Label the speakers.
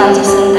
Speaker 1: bardzo serdecznie. Czeka Was